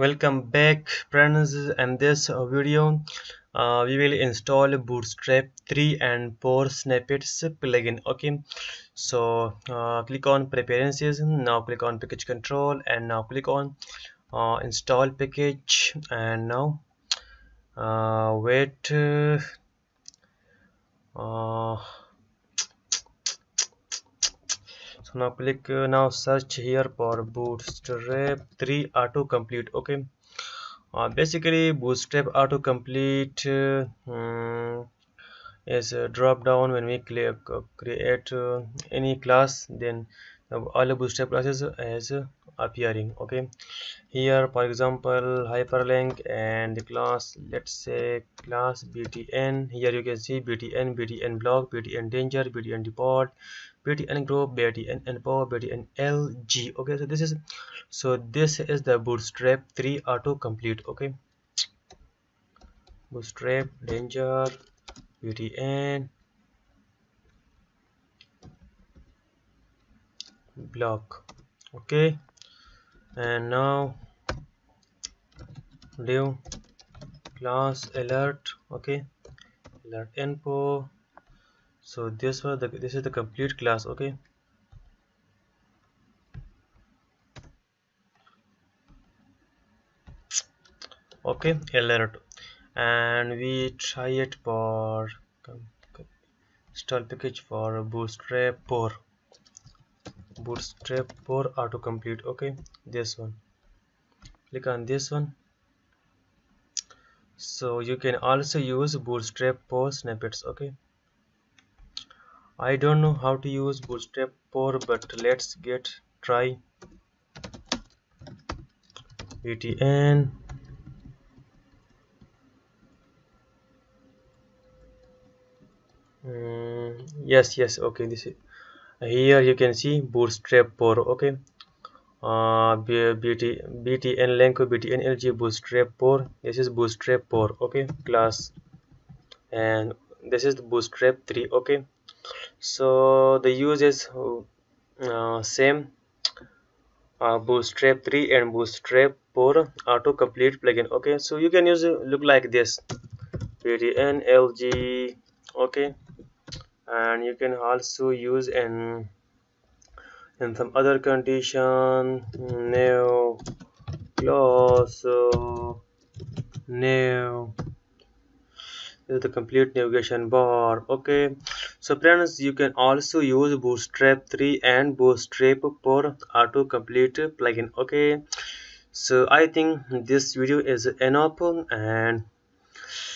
welcome back friends. In this video uh, we will install bootstrap 3 and 4 snippets plugin okay? So uh, click on preferences now click on package control and now click on uh, install package. And now uh, wait so now click uh, now search here for bootstrap 3 auto complete okay uh, basically bootstrap auto complete uh, um, is a drop down when we click, uh, create uh, any class then all the bootstrap classes as uh, appearing okay? Here for example hyperlink and the class let's say class btn here you can see btn btn block btn danger btn default btn group btn info btn lg okay? So this is so this is the bootstrap 3 auto complete okay? Bootstrap danger btn block. Okay and now div class alert. Okay alert info. So this was the this is the complete class okay okay alert. And we try it for install package for bootstrap 4 bootstrap 4 autocomplete okay? This one. Click on this one. So you can also use bootstrap 4 snippets okay? I don't know how to use bootstrap 4 but let's get try btn mm, yes yes okay this is here you can see bootstrap 4 okay. Uh bt btn link btn lg bootstrap 4 this is bootstrap 4 okay class. And this is bootstrap 3 okay. So the use is uh, same. Uh, bootstrap 3 and bootstrap 4 auto complete plugin okay. So you can use look like this. Btn lg okay and you can also use in in some other condition new class uh, new is the complete navigation bar okay. So friends you can also use bootstrap 3 and bootstrap 4 auto complete plugin okay. So i think this video is enough and